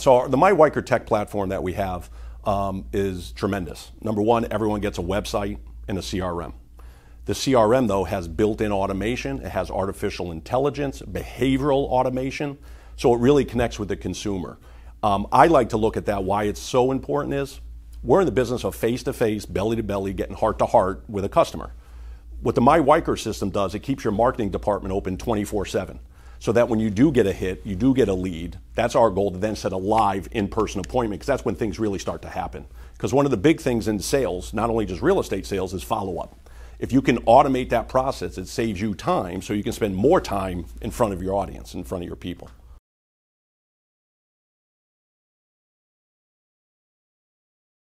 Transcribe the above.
So the MyWeichert tech platform that we have um, is tremendous. Number one, everyone gets a website and a CRM. The CRM, though, has built in automation, it has artificial intelligence, behavioral automation, so it really connects with the consumer. Um, I like to look at that. Why it's so important is we're in the business of face to face, belly to belly, getting heart to heart with a customer. What the MyWeichert system does, it keeps your marketing department open 24 7 so that when you do get a hit, you do get a lead. That's our goal to then set a live in person appointment because that's when things really start to happen. Because one of the big things in sales, not only just real estate sales, is follow up. If you can automate that process, it saves you time so you can spend more time in front of your audience, in front of your people.